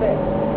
对。